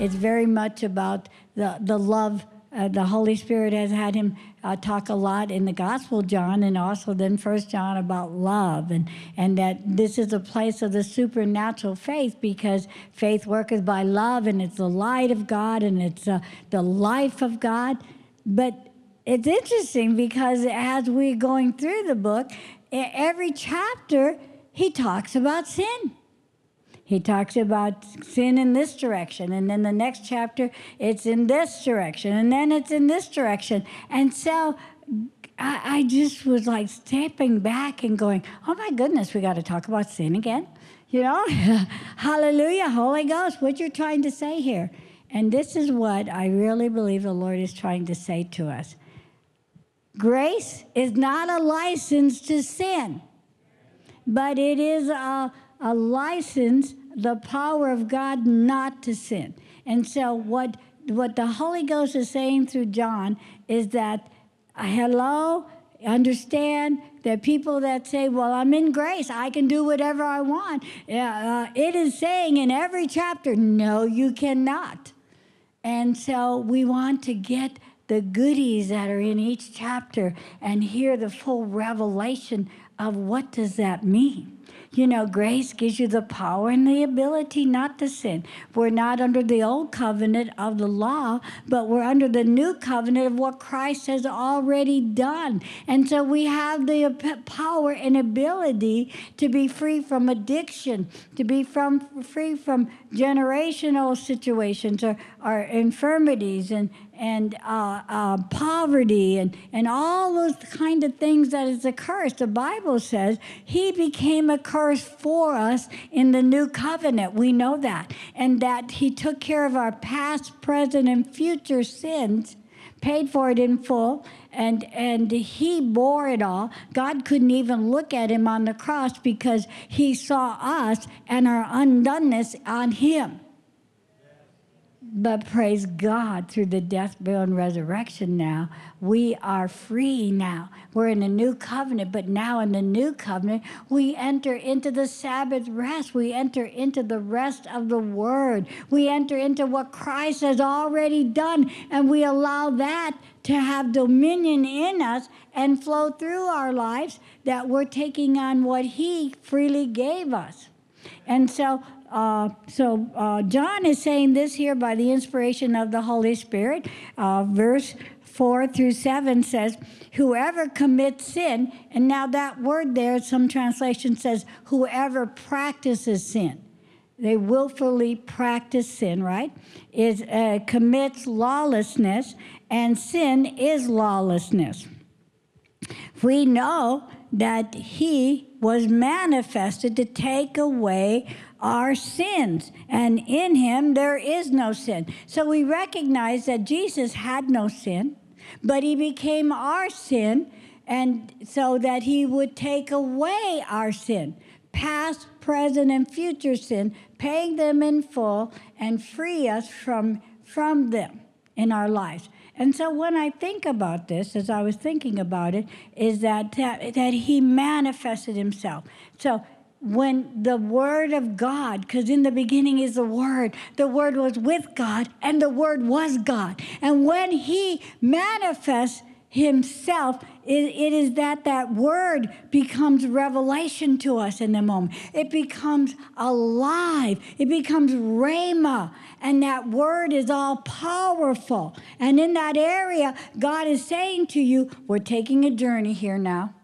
it's very much about the, the love. Uh, the Holy Spirit has had him uh, talk a lot in the Gospel John and also then First John about love and and that this is a place of the supernatural faith because faith worketh by love and it's the light of God and it's uh, the life of God. But it's interesting because as we're going through the book, every chapter he talks about sin. He talks about sin in this direction, and then the next chapter, it's in this direction, and then it's in this direction. And so I, I just was like stepping back and going, oh my goodness, we got to talk about sin again. You know, hallelujah, Holy Ghost, what you're trying to say here. And this is what I really believe the Lord is trying to say to us grace is not a license to sin, but it is a, a license the power of God not to sin. And so what what the Holy Ghost is saying through John is that uh, hello, understand that people that say, "Well, I'm in grace, I can do whatever I want." Uh, it is saying in every chapter, "No, you cannot." And so we want to get the goodies that are in each chapter and hear the full revelation of what does that mean. You know, grace gives you the power and the ability not to sin. We're not under the old covenant of the law, but we're under the new covenant of what Christ has already done. And so we have the power and ability to be free from addiction, to be from free from generational situations or, or infirmities and, and uh, uh, poverty and, and all those kind of things that is a curse. The Bible says he became a curse for us in the new covenant. We know that. And that he took care of our past, present, and future sins paid for it in full and and he bore it all god couldn't even look at him on the cross because he saw us and our undoneness on him but praise God, through the death, burial, and resurrection now, we are free now. We're in a new covenant, but now in the new covenant, we enter into the Sabbath rest. We enter into the rest of the Word. We enter into what Christ has already done, and we allow that to have dominion in us and flow through our lives that we're taking on what He freely gave us. And so uh, so uh, John is saying this here by the inspiration of the Holy Spirit. Uh, verse 4 through 7 says, Whoever commits sin, and now that word there, some translation says, whoever practices sin. They willfully practice sin, right? Is uh, commits lawlessness, and sin is lawlessness. We know that he was manifested to take away our sins, and in him there is no sin. So we recognize that Jesus had no sin, but he became our sin, and so that he would take away our sin, past, present, and future sin, paying them in full and free us from, from them in our lives. And so when I think about this, as I was thinking about it, is that, that, that he manifested himself. So when the Word of God, because in the beginning is the Word, the Word was with God, and the Word was God. And when He manifests Himself, it, it is that that Word becomes revelation to us in the moment. It becomes alive, it becomes Rhema, and that Word is all powerful. And in that area, God is saying to you, We're taking a journey here now.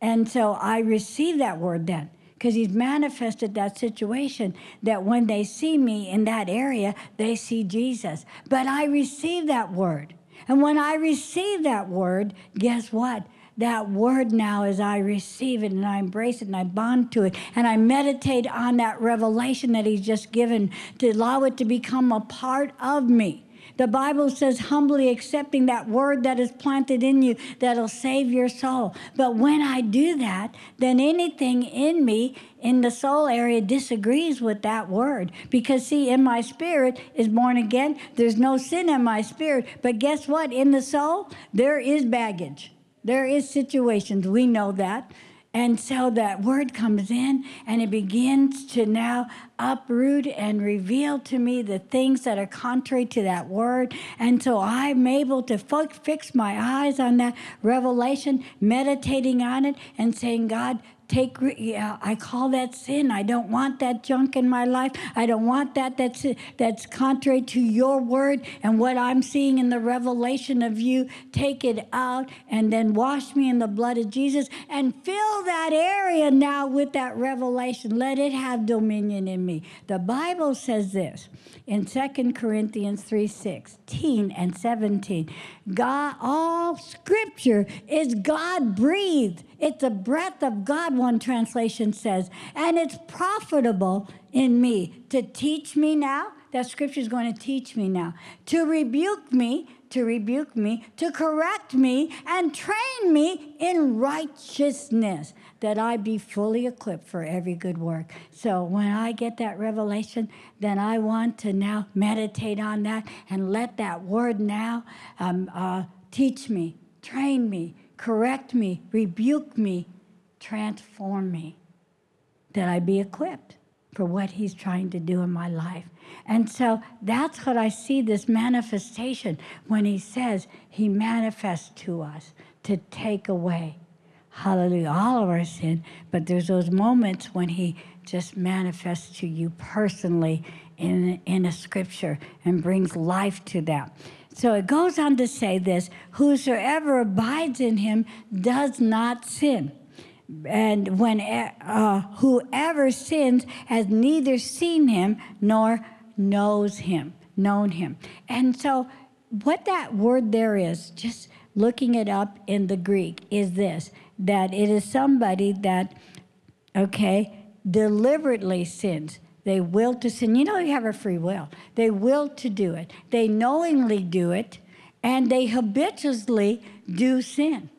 And so I receive that word then because he's manifested that situation that when they see me in that area, they see Jesus. But I receive that word. And when I receive that word, guess what? That word now, as I receive it and I embrace it and I bond to it and I meditate on that revelation that He's just given to allow it to become a part of me the Bible says, humbly accepting that word that is planted in you that'll save your soul. But when I do that, then anything in me in the soul area disagrees with that word. Because, see, in my spirit is born again. There's no sin in my spirit. But guess what? In the soul, there is baggage, there is situations. We know that. And so that word comes in and it begins to now uproot and reveal to me the things that are contrary to that word. And so I'm able to fix my eyes on that revelation, meditating on it, and saying, God, take yeah, i call that sin. I don't want that junk in my life. I don't want that that's that's contrary to your word and what i'm seeing in the revelation of you. Take it out and then wash me in the blood of jesus and fill that area now with that revelation. Let it have dominion in me. The bible says this in 2 corinthians 3 16 and 17 god all scripture is god breathed it's the breath of God, one translation says, and it's profitable in me to teach me now. That scripture is going to teach me now. To rebuke me, to rebuke me, to correct me, and train me in righteousness, that I be fully equipped for every good work. So when I get that revelation, then I want to now meditate on that and let that word now um, uh, teach me, train me, correct me, rebuke me, transform me, that I be equipped for what He's trying to do in my life. And so that's what I see this manifestation when He says He manifests to us to take away, hallelujah, all of our sin. But there's those moments when He just manifests to you personally in, in a scripture and brings life to that. So it goes on to say this Whosoever abides in him does not sin. And when uh, whoever sins has neither seen him nor knows him, known him. And so, what that word there is, just looking it up in the Greek, is this that it is somebody that, okay, deliberately sins. They will to sin. You know, you have a free will. They will to do it. They knowingly do it, and they habitually do sin.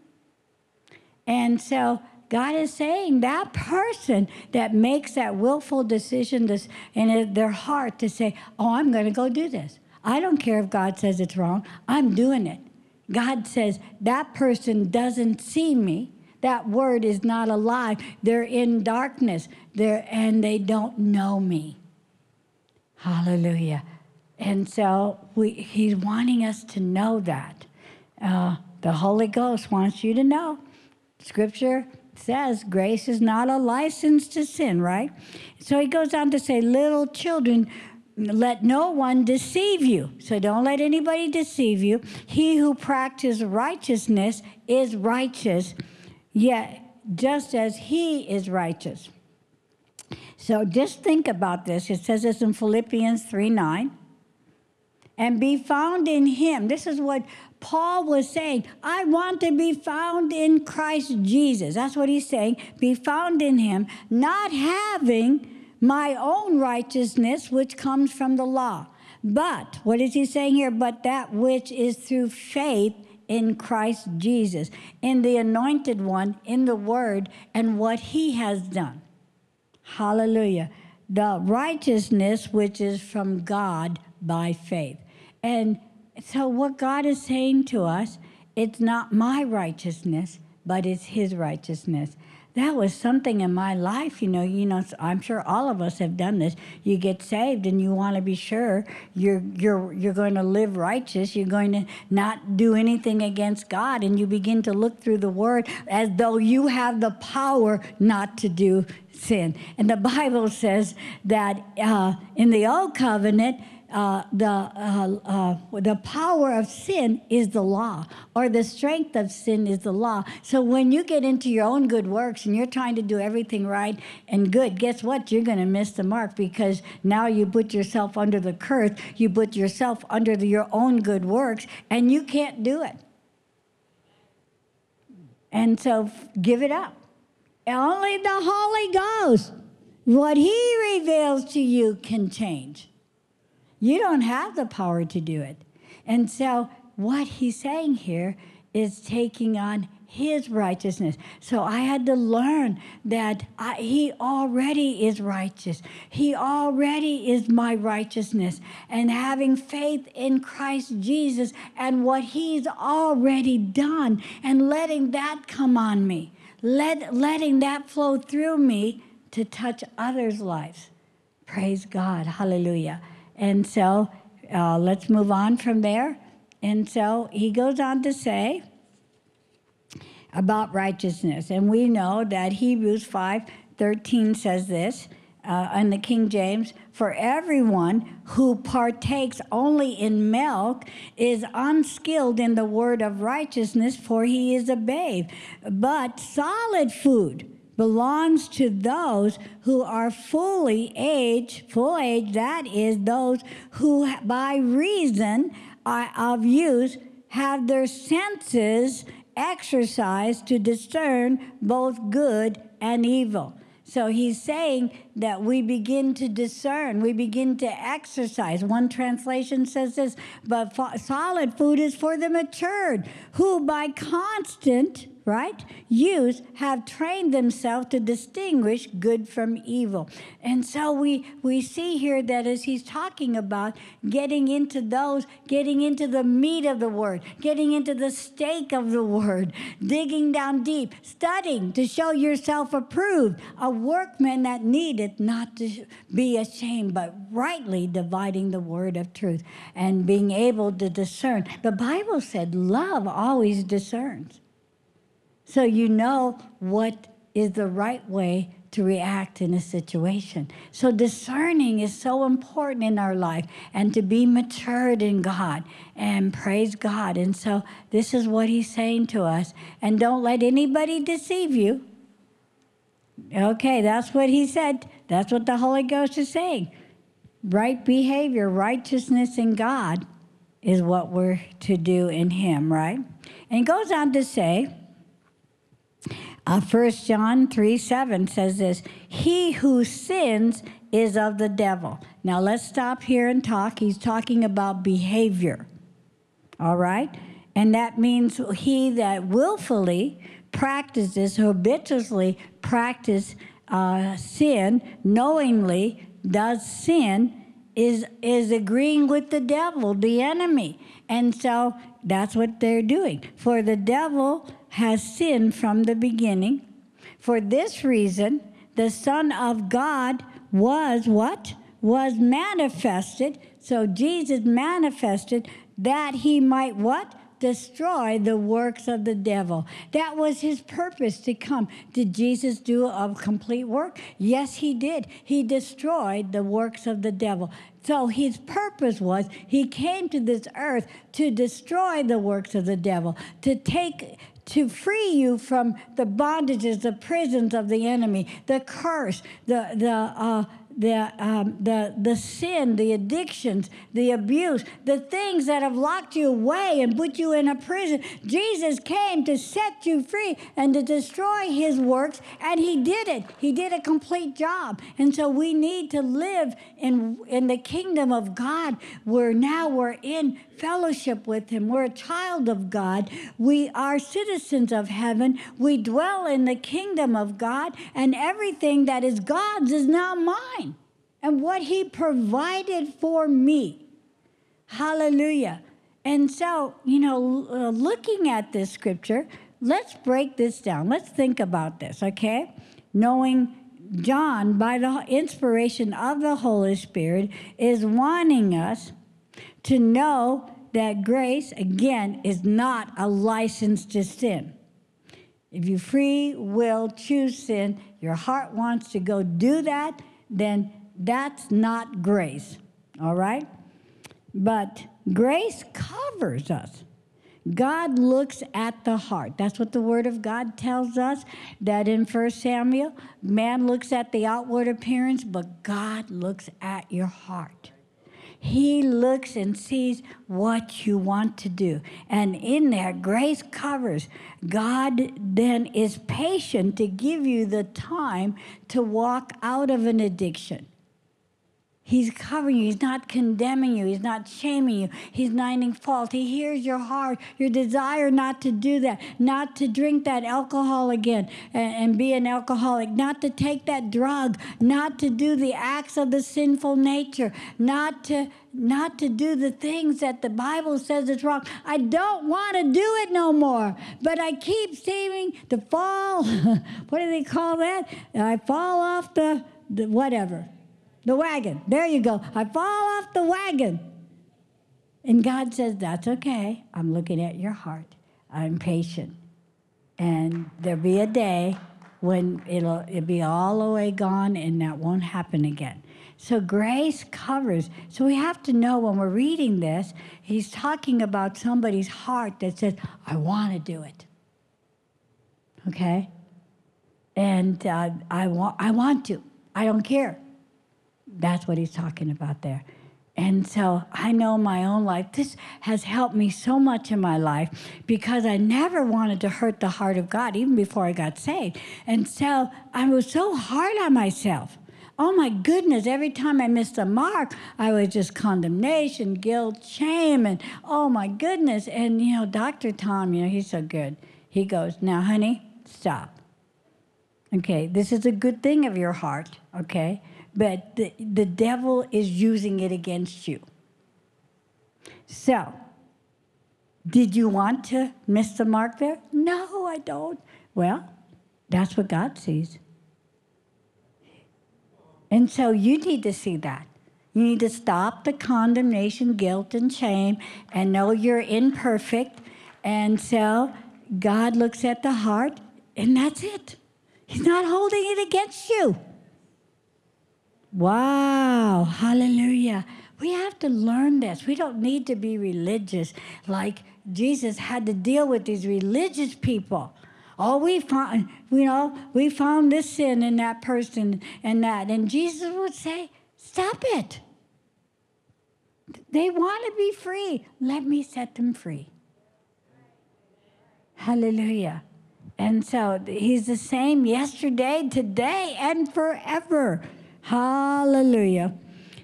And so God is saying that person that makes that willful decision in their heart to say, Oh, I'm going to go do this. I don't care if God says it's wrong, I'm doing it. God says that person doesn't see me that word is not alive. They're in darkness. They're, and they don't know me. Hallelujah. And so we, he's wanting us to know that. Uh, the Holy Ghost wants you to know. Scripture says grace is not a license to sin, right? So he goes on to say, little children, let no one deceive you. So don't let anybody deceive you. He who practices righteousness is righteous yet just as he is righteous. So just think about this. It says this in Philippians 3 9. And be found in him. This is what Paul was saying. I want to be found in Christ Jesus. That's what he's saying. Be found in him, not having my own righteousness, which comes from the law. But, what is he saying here? But that which is through faith in Christ Jesus, in the anointed one, in the word, and what he has done. Hallelujah. The righteousness which is from God by faith. And so, what God is saying to us, it's not my righteousness, but it's his righteousness that was something in my life you know you know i'm sure all of us have done this. You get saved and you want to be sure you're you're you're going to live righteous. You're going to not do anything against god. And you begin to look through the word as though you have the power not to do sin. And the bible says that uh, in the old covenant uh, the, uh, uh, the power of sin is the law, or the strength of sin is the law. So when you get into your own good works and you're trying to do everything right and good, guess what? You're going to miss the mark because now you put yourself under the curse, you put yourself under the, your own good works, and you can't do it. And so give it up. Only the Holy Ghost, what He reveals to you, can change. You don't have the power to do it. And so, what he's saying here is taking on his righteousness. So I had to learn that I, he already is righteous. He already is my righteousness. And having faith in Christ Jesus and what he's already done and letting that come on me let, letting that flow through me to touch others' lives. Praise God. Hallelujah. And so uh, let's move on from there. And so he goes on to say about righteousness. And we know that Hebrews 5 13 says this uh, in the King James For everyone who partakes only in milk is unskilled in the word of righteousness, for he is a babe. But solid food, belongs to those who are fully age, full age, that is, those who by reason of use have their senses exercised to discern both good and evil. So he's saying that we begin to discern, we begin to exercise. One translation says this, but solid food is for the matured, who by constant right, use have trained themselves to distinguish good from evil. And so we, we see here that as he's talking about getting into those, getting into the meat of the word, getting into the steak of the word, digging down deep, studying to show yourself approved, a workman that needeth not to be ashamed, but rightly dividing the word of truth and being able to discern. The Bible said love always discerns. So you know what is the right way to react in a situation. So discerning is so important in our life and to be matured in God and praise God. And so this is what he's saying to us. And don't let anybody deceive you. Okay, that's what he said. That's what the Holy Ghost is saying. Right behavior, righteousness in God is what we're to do in him, right? And he goes on to say, uh, 1 John 3 7 says this He who sins is of the devil. Now let's stop here and talk. He's talking about behavior. All right? And that means he that willfully practices, habitually practice uh, sin, knowingly does sin, is, is agreeing with the devil, the enemy. And so that's what they're doing. For the devil has sinned from the beginning. For this reason, the Son of God was what? Was manifested. So Jesus manifested that he might what? destroy the works of the devil. That was his purpose to come. Did Jesus do a complete work? Yes, he did. He destroyed the works of the devil. So his purpose was he came to this earth to destroy the works of the devil, to take to free you from the bondages, the prisons of the enemy, the curse, the, the, uh, the, um, the, the sin, the addictions, the abuse, the things that have locked you away and put you in a prison. Jesus came to set you free and to destroy his works, and he did it. He did a complete job. And so we need to live in, in the kingdom of God where now we're in fellowship with him. We're a child of God. We are citizens of heaven. We dwell in the kingdom of God, and everything that is God's is now mine. And what he provided for me. Hallelujah. And so, you know, uh, looking at this scripture, let's break this down. Let's think about this, okay? Knowing John, by the inspiration of the Holy Spirit, is wanting us to know that grace, again, is not a license to sin. If you free will choose sin, your heart wants to go do that, then that's not grace, all right? But grace covers us. God looks at the heart. That's what the Word of God tells us. That in 1 Samuel, man looks at the outward appearance, but God looks at your heart. He looks and sees what you want to do. And in there, grace covers. God then is patient to give you the time to walk out of an addiction. He's covering you. He's not condemning you. He's not shaming you. He's finding fault. He hears your heart, your desire not to do that, not to drink that alcohol again and, and be an alcoholic, not to take that drug, not to do the acts of the sinful nature, not to not to do the things that the Bible says is wrong. I don't want to do it no more, but I keep seeming to fall. what do they call that? I fall off the, the whatever, the wagon. There you go. I fall off the wagon. And God says, That's okay. I'm looking at your heart. I'm patient. And there'll be a day when it'll, it'll be all the way gone and that won't happen again. So grace covers. So we have to know when we're reading this, he's talking about somebody's heart that says, I want to do it. Okay? And uh, I, wa- I want to. I don't care. That's what he's talking about there. And so I know my own life, this has helped me so much in my life because I never wanted to hurt the heart of God, even before I got saved. And so I was so hard on myself oh my goodness, every time I missed a mark, I was just condemnation, guilt, shame, and oh my goodness. And, you know, Dr. Tom, you know, he's so good. He goes, now, honey, stop. Okay, this is a good thing of your heart, okay? But the, the devil is using it against you. So, did you want to miss the mark there? No, I don't. Well, that's what God sees. And so you need to see that. You need to stop the condemnation, guilt, and shame and know you're imperfect. And so God looks at the heart, and that's it. He's not holding it against you. Wow, hallelujah. We have to learn this. We don't need to be religious like Jesus had to deal with these religious people. Oh, we found, you know, we found this sin in that person and that. And Jesus would say, Stop it. They want to be free. Let me set them free. Hallelujah. And so he's the same yesterday, today, and forever. Hallelujah.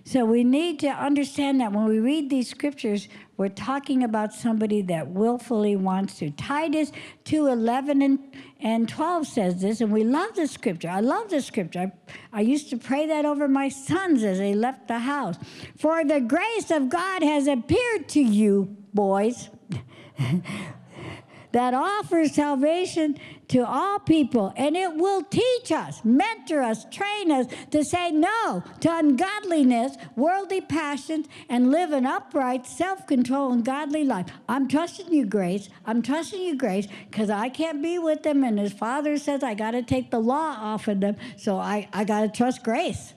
So we need to understand that when we read these scriptures, we're talking about somebody that willfully wants to. Titus 2 11 and, and 12 says this, and we love the scripture. I love the scripture. I, I used to pray that over my sons as they left the house. For the grace of God has appeared to you, boys. that offers salvation to all people, and it will teach us, mentor us, train us to say no to ungodliness, worldly passions, and live an upright, self control, and godly life. I'm trusting you, Grace. I'm trusting you, Grace, because I can't be with them, and his father says I got to take the law off of them, so I, I got to trust Grace.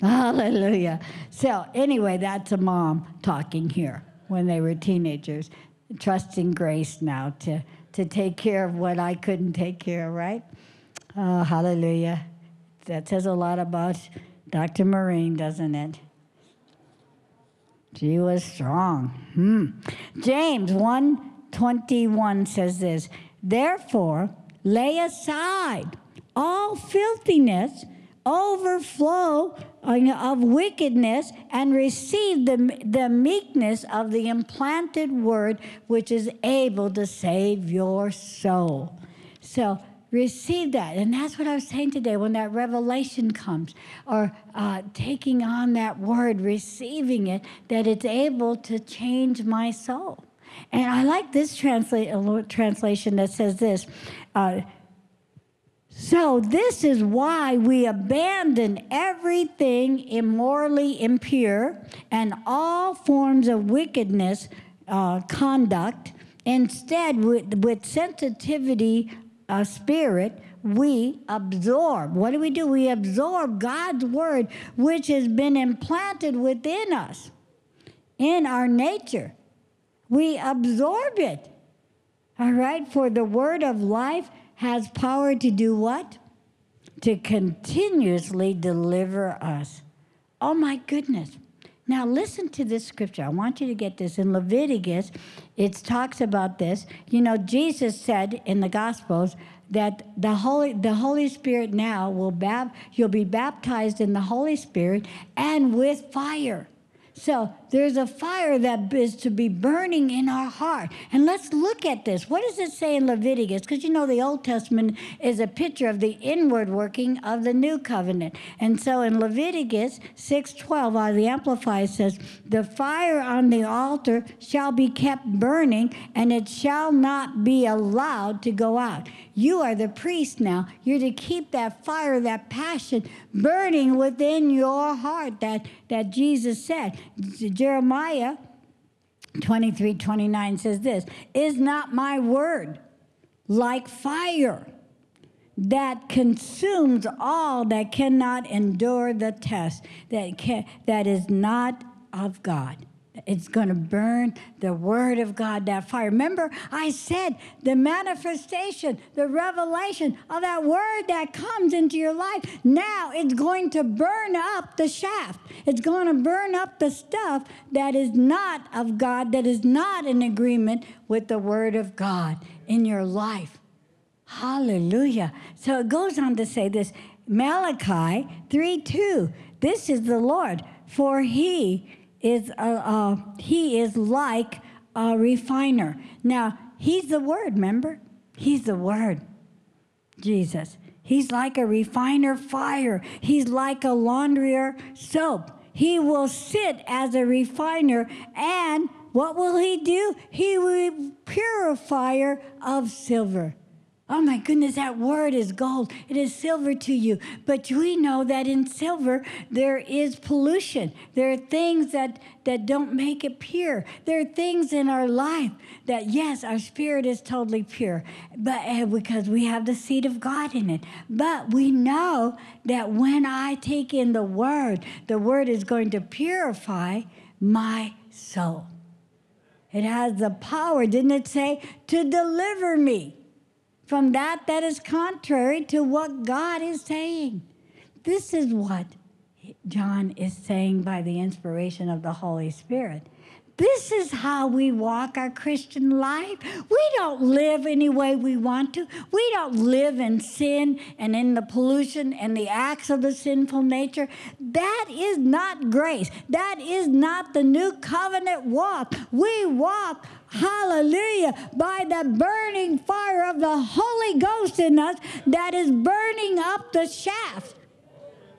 Hallelujah. So, anyway, that's a mom talking here when they were teenagers, trusting grace now to to take care of what I couldn't take care of, right? Oh, hallelujah. That says a lot about Dr. Maureen, doesn't it? She was strong. Hmm. James 1:21 says this, "Therefore, lay aside all filthiness, overflow of wickedness and receive the, the meekness of the implanted word which is able to save your soul. So receive that. And that's what I was saying today when that revelation comes, or uh, taking on that word, receiving it, that it's able to change my soul. And I like this transla- translation that says this. Uh, so, this is why we abandon everything immorally impure and all forms of wickedness uh, conduct. Instead, with, with sensitivity uh, spirit, we absorb. What do we do? We absorb God's word, which has been implanted within us, in our nature. We absorb it. All right? For the word of life has power to do what? To continuously deliver us. Oh my goodness. Now listen to this scripture. I want you to get this. In Leviticus, it talks about this. You know, Jesus said in the Gospels that the Holy, the Holy Spirit now will bap, you'll be baptized in the Holy Spirit and with fire. So there's a fire that is to be burning in our heart. And let's look at this. What does it say in Leviticus? Because you know the Old Testament is a picture of the inward working of the new covenant. And so in Leviticus 6:12, uh, the Amplified says, "The fire on the altar shall be kept burning, and it shall not be allowed to go out." You are the priest now. You're to keep that fire, that passion burning within your heart that, that Jesus said. Jeremiah 23 29 says this Is not my word like fire that consumes all that cannot endure the test, that, can, that is not of God? It's going to burn the word of God, that fire. Remember, I said the manifestation, the revelation of that word that comes into your life. Now it's going to burn up the shaft. It's going to burn up the stuff that is not of God, that is not in agreement with the word of God in your life. Hallelujah. So it goes on to say this Malachi 3 2. This is the Lord, for he is a, uh, he is like a refiner. Now, he's the word, remember? He's the word. Jesus. He's like a refiner fire. He's like a laundrier soap. He will sit as a refiner and what will he do? He will be purifier of silver. Oh my goodness, that word is gold. It is silver to you. But we know that in silver there is pollution. There are things that, that don't make it pure. There are things in our life that, yes, our spirit is totally pure, but uh, because we have the seed of God in it. But we know that when I take in the word, the word is going to purify my soul. It has the power, didn't it say, to deliver me from that that is contrary to what God is saying. This is what John is saying by the inspiration of the Holy Spirit. This is how we walk our Christian life. We don't live any way we want to. We don't live in sin and in the pollution and the acts of the sinful nature. That is not grace. That is not the new covenant walk. We walk hallelujah, by the burning fire of the Holy Ghost in us that is burning up the shaft,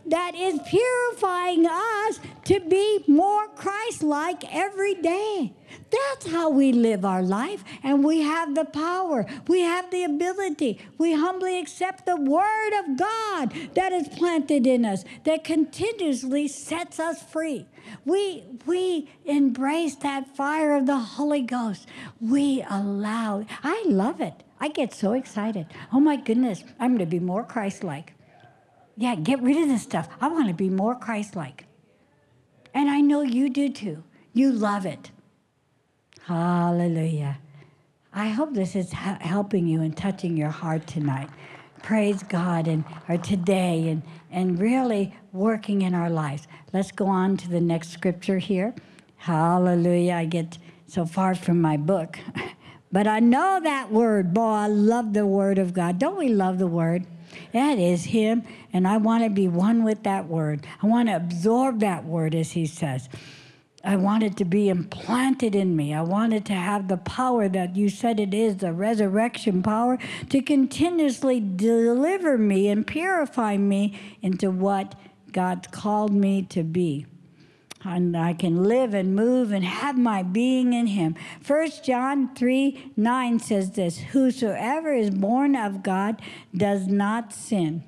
that is purifying us to be more Christ like every day. That's how we live our life, and we have the power, we have the ability. We humbly accept the Word of God that is planted in us, that continuously sets us free. We, we embrace that fire of the Holy Ghost. We allow, I love it. I get so excited. Oh my goodness, I'm going to be more Christ like. Yeah, get rid of this stuff. I want to be more Christ like. And I know you do too. You love it. Hallelujah. I hope this is helping you and touching your heart tonight. Praise God and or today and and really working in our lives. Let's go on to the next scripture here. Hallelujah. I get so far from my book. But I know that word. Boy, I love the word of God. Don't we love the word? That is Him, and I want to be one with that word. I want to absorb that word, as He says. I want it to be implanted in me. I want it to have the power that you said it is, the resurrection power, to continuously deliver me and purify me into what God's called me to be. And I can live and move and have my being in Him. 1 John 3 9 says this Whosoever is born of God does not sin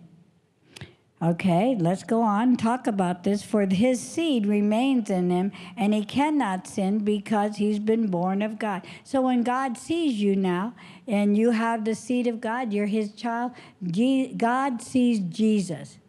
Okay, let's go on talk about this. For his seed remains in him, and he cannot sin because he's been born of God. So when God sees you now, and you have the seed of God, you're his child, God sees Jesus.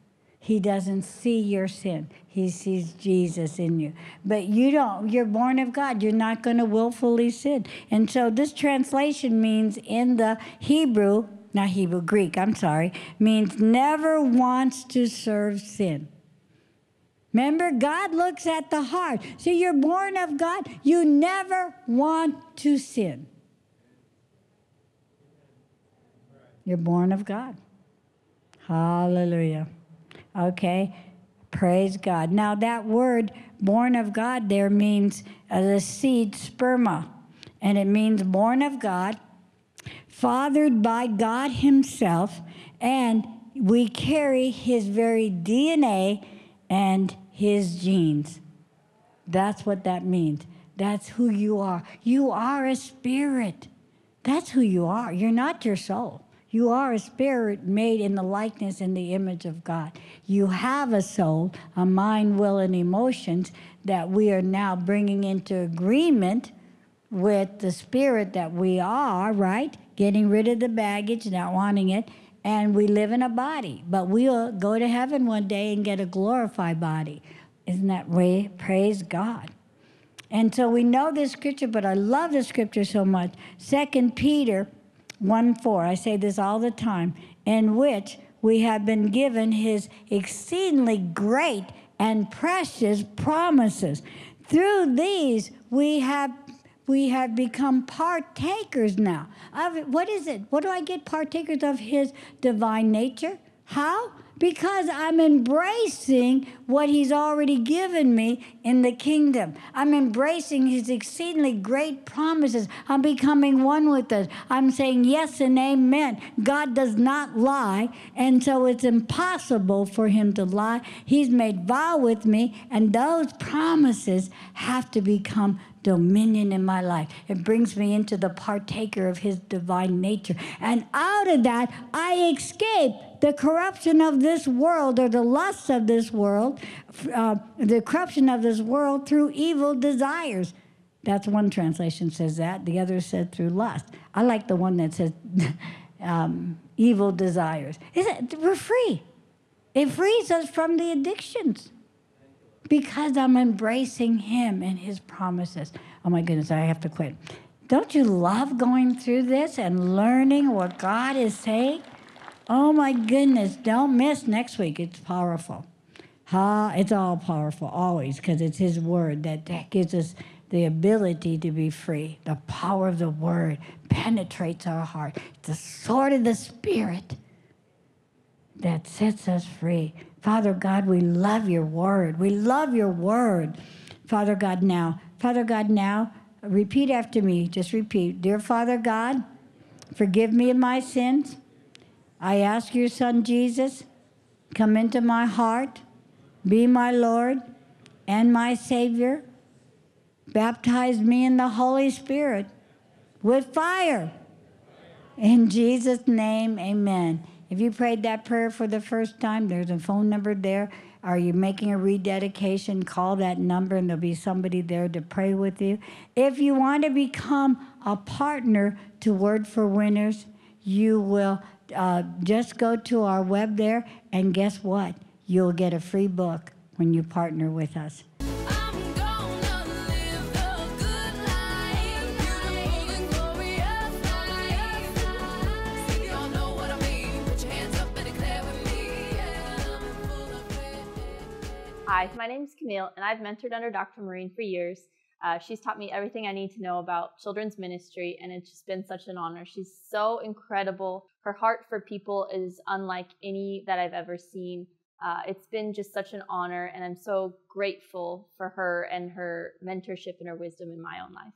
He doesn't see your sin. He sees Jesus in you. But you don't, you're born of God. You're not going to willfully sin. And so this translation means in the Hebrew, not Hebrew, Greek, I'm sorry, means never wants to serve sin. Remember, God looks at the heart. See, you're born of God, you never want to sin. You're born of God. Hallelujah. Okay. Praise God. Now, that word born of God there means uh, the seed sperma, and it means born of God, fathered by God Himself, and we carry His very DNA and His genes. That's what that means. That's who you are. You are a spirit. That's who you are. You're not your soul. You are a spirit made in the likeness and the image of God. You have a soul, a mind, will, and emotions that we are now bringing into agreement with the spirit that we are, right? Getting rid of the baggage, not wanting it, and we live in a body. But we'll go to heaven one day and get a glorified body. Isn't that way? Praise God. And so we know this scripture, but I love the scripture so much. Second Peter 1 4, I say this all the time, in which we have been given his exceedingly great and precious promises. Through these we have we have become partakers now of it. what is it? What do I get partakers of his divine nature? How? because I'm embracing what He's already given me in the kingdom. I'm embracing His exceedingly great promises. I'm becoming one with us. I'm saying yes and amen. God does not lie, and so it's impossible for Him to lie. He's made vow with me, and those promises have to become dominion in my life. It brings me into the partaker of his divine nature. And out of that, I escape the corruption of this world or the lusts of this world, uh, the corruption of this world through evil desires. That's one translation says that. The other said through lust. I like the one that says um, evil desires. It, we're free. It frees us from the addictions because I'm embracing Him and His promises. Oh my goodness, I have to quit. Don't you love going through this and learning what God is saying? Oh my goodness, don't miss next week. It's powerful. Ha, it's all powerful, always, because it's His Word that, that gives us the ability to be free. The power of the Word penetrates our heart. It's the sword of the Spirit that sets us free. Father God, we love your word. We love your word. Father God, now, Father God, now, repeat after me. Just repeat. Dear Father God, forgive me of my sins. I ask your son Jesus, come into my heart, be my Lord and my Savior. Baptize me in the Holy Spirit with fire. In Jesus' name, amen. If you prayed that prayer for the first time, there's a phone number there. Are you making a rededication? Call that number and there'll be somebody there to pray with you. If you want to become a partner to Word for Winners, you will uh, just go to our web there and guess what? You'll get a free book when you partner with us. Hi, my name is Camille, and I've mentored under Dr. Maureen for years. Uh, she's taught me everything I need to know about children's ministry, and it's just been such an honor. She's so incredible. Her heart for people is unlike any that I've ever seen. Uh, it's been just such an honor, and I'm so grateful for her and her mentorship and her wisdom in my own life.